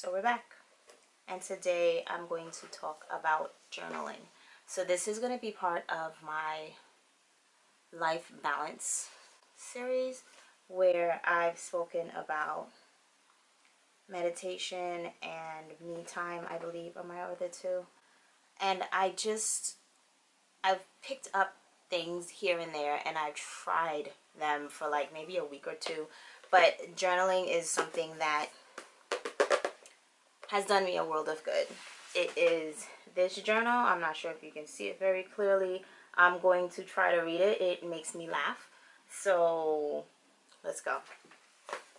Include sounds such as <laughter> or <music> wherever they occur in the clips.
So we're back. And today I'm going to talk about journaling. So this is going to be part of my life balance series where I've spoken about meditation and me time, I believe, are my other two. And I just, I've picked up things here and there and I've tried them for like maybe a week or two. But journaling is something that has done me a world of good. It is this journal. I'm not sure if you can see it very clearly. I'm going to try to read it. It makes me laugh. So let's go.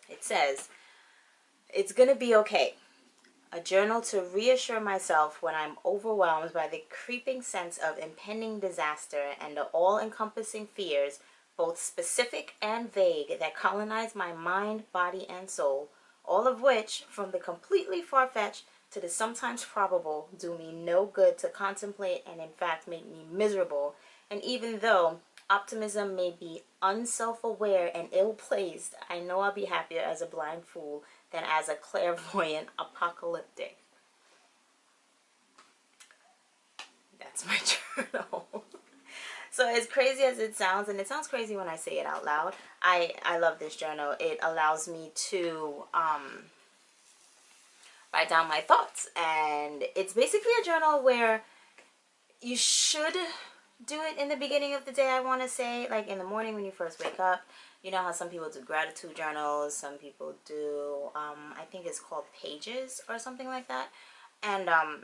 It says, it's to be okay. A journal to reassure myself when I'm overwhelmed by the creeping sense of impending disaster and the all-encompassing fears, both specific and vague, that colonize my mind, body, and soul all of which, from the completely far-fetched to the sometimes probable, do me no good to contemplate and in fact make me miserable. And even though optimism may be unself-aware and ill-placed, I know I'll be happier as a blind fool than as a clairvoyant <laughs> apocalyptic. That's my <laughs> journal. So as crazy as it sounds, and it sounds crazy when I say it out loud, I, I love this journal. It allows me to um, write down my thoughts. And it's basically a journal where you should do it in the beginning of the day, I want to say. Like in the morning when you first wake up. You know how some people do gratitude journals. Some people do, um, I think it's called pages or something like that. And um,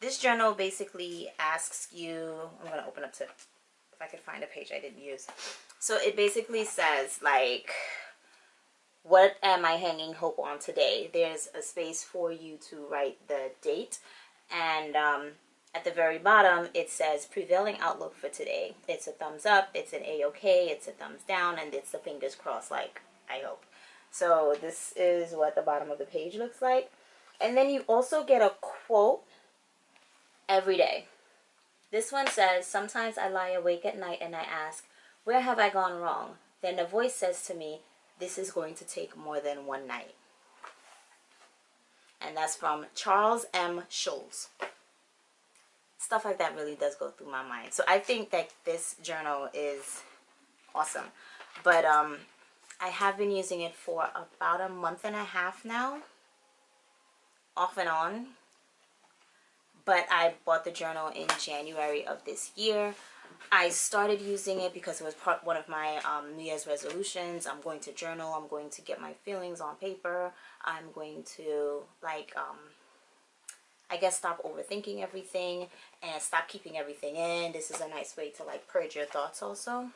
this journal basically asks you, I'm going to open up to if I could find a page I didn't use. So it basically says like, what am I hanging hope on today? There's a space for you to write the date. And um, at the very bottom, it says prevailing outlook for today. It's a thumbs up, it's an A-OK, it's a thumbs down, and it's the fingers crossed like, I hope. So this is what the bottom of the page looks like. And then you also get a quote every day. This one says, Sometimes I lie awake at night and I ask, Where have I gone wrong? Then a voice says to me, This is going to take more than one night. And that's from Charles M. Schulz. Stuff like that really does go through my mind. So I think that this journal is awesome. But um, I have been using it for about a month and a half now. Off and on but I bought the journal in January of this year. I started using it because it was part one of my um, New Year's resolutions. I'm going to journal. I'm going to get my feelings on paper. I'm going to like um, I guess stop overthinking everything and stop keeping everything in. This is a nice way to like purge your thoughts also.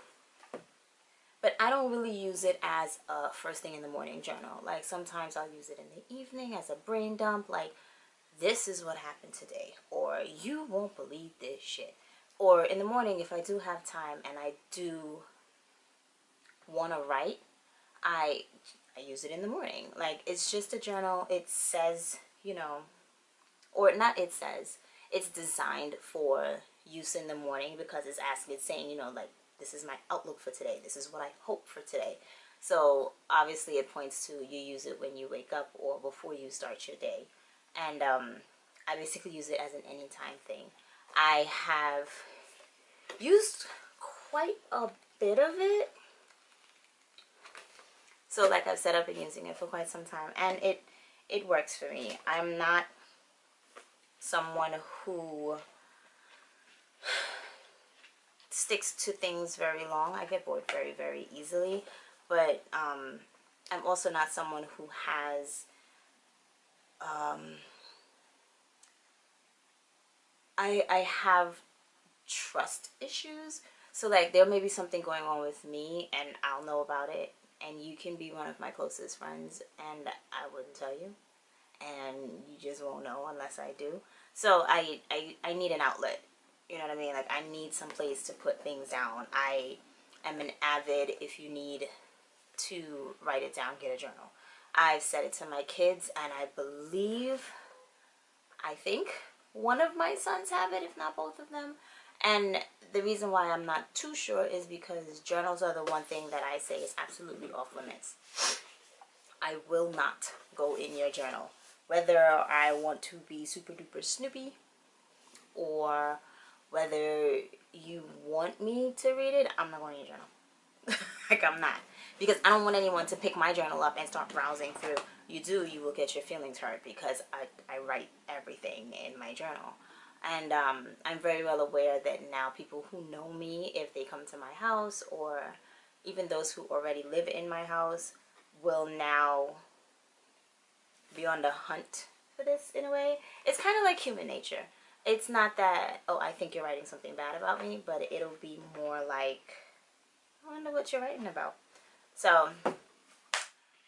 But I don't really use it as a first thing in the morning journal. Like sometimes I'll use it in the evening as a brain dump. Like this is what happened today or you won't believe this shit. Or in the morning if I do have time and I do want to write I I use it in the morning. Like it's just a journal. It says you know or not it says it's designed for use in the morning because it's asking it's saying you know like this is my outlook for today. This is what I hope for today. So obviously it points to you use it when you wake up or before you start your day and um, I basically use it as an anytime thing. I have used quite a bit of it. So like I've said, I've been using it for quite some time and it, it works for me. I'm not someone who sticks to things very long. I get bored very, very easily. But um, I'm also not someone who has um, I, I have trust issues. So like there may be something going on with me and I'll know about it and you can be one of my closest friends and I wouldn't tell you and you just won't know unless I do. So I, I, I need an outlet. You know what I mean? Like I need some place to put things down. I am an avid, if you need to write it down, get a journal. I've said it to my kids and I believe, I think one of my sons have it, if not both of them. And the reason why I'm not too sure is because journals are the one thing that I say is absolutely off limits. I will not go in your journal whether I want to be super duper snoopy or whether you want me to read it, I'm not going to your journal. Like I'm not. Because I don't want anyone to pick my journal up and start browsing through. You do, you will get your feelings hurt because I, I write everything in my journal. And um, I'm very well aware that now people who know me, if they come to my house or even those who already live in my house, will now be on the hunt for this in a way. It's kind of like human nature. It's not that, oh, I think you're writing something bad about me, but it'll be more like, I wonder what you're writing about. So,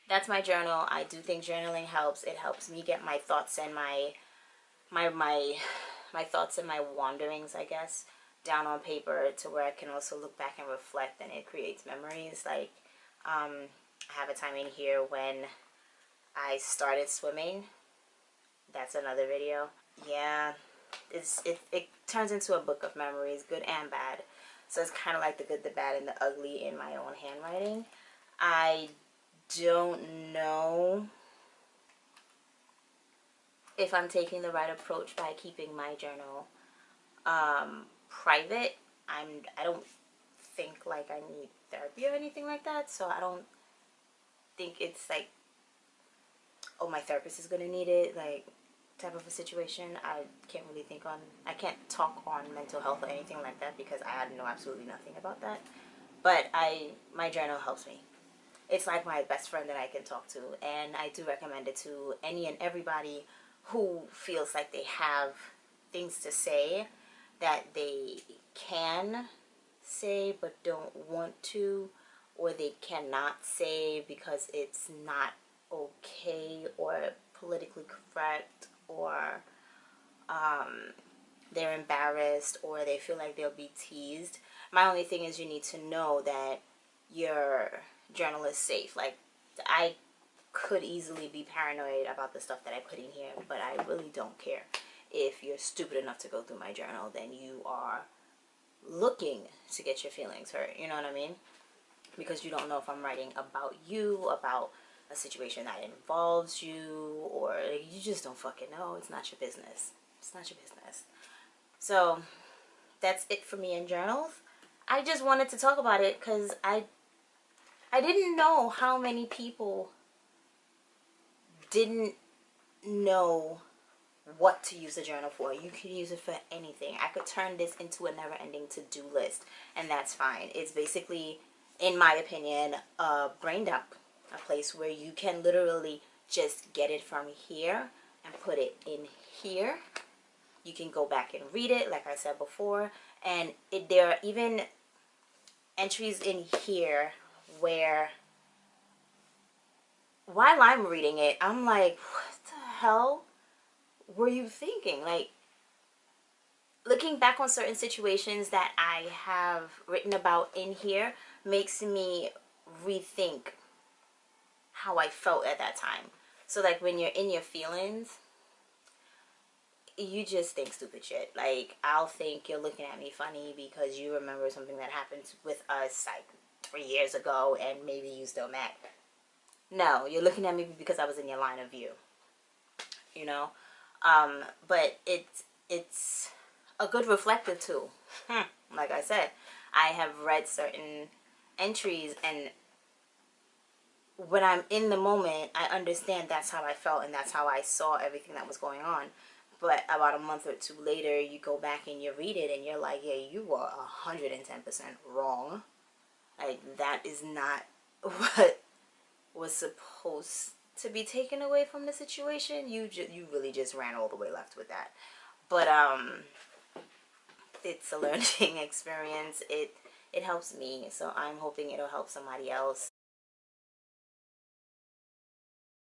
that's my journal. I do think journaling helps. It helps me get my thoughts and my, my, my, my thoughts and my wanderings, I guess, down on paper to where I can also look back and reflect and it creates memories. Like, um, I have a time in here when I started swimming. That's another video. Yeah, it's it, it turns into a book of memories, good and bad. So it's kind of like the good, the bad, and the ugly in my own handwriting. I don't know if I'm taking the right approach by keeping my journal um, private. I'm I don't think like I need therapy or anything like that, so I don't think it's like oh my therapist is gonna need it like type of a situation i can't really think on i can't talk on mental health or anything like that because i know absolutely nothing about that. But i my journal helps me. It's like my best friend that i can talk to and i do recommend it to any and everybody who feels like they have things to say that they can say but don't want to or they cannot say because it's not okay or politically correct or um, they're embarrassed or they feel like they'll be teased. My only thing is you need to know that your journal is safe. Like I could easily be paranoid about the stuff that I put in here, but I really don't care. If you're stupid enough to go through my journal, then you are looking to get your feelings hurt. You know what I mean? Because you don't know if I'm writing about you, about a situation that involves you or you just don't fucking know. It's not your business. It's not your business. So that's it for me in journals. I just wanted to talk about it because I I didn't know how many people didn't know what to use a journal for. You can use it for anything. I could turn this into a never-ending to-do list, and that's fine. It's basically, in my opinion, a brain dump a place where you can literally just get it from here and put it in here. You can go back and read it like I said before and it, there are even entries in here where while I'm reading it I'm like what the hell were you thinking? Like looking back on certain situations that I have written about in here makes me rethink how I felt at that time. So like when you're in your feelings, you just think stupid shit. Like I'll think you're looking at me funny because you remember something that happened with us like three years ago and maybe you still mad. No, you're looking at me because I was in your line of view. You know? Um, but it's it's a good reflective tool. <laughs> Like I said, I have read certain entries and when I'm in the moment, I understand that's how I felt and that's how I saw everything that was going on. But about a month or two later, you go back and you read it and you're like, yeah, you were 110% wrong. Like, that is not <laughs> what was supposed to be taken away from the situation. You, ju you really just ran all the way left with that. But, um, it's a <laughs> learning experience. It, it helps me. So I'm hoping it'll help somebody else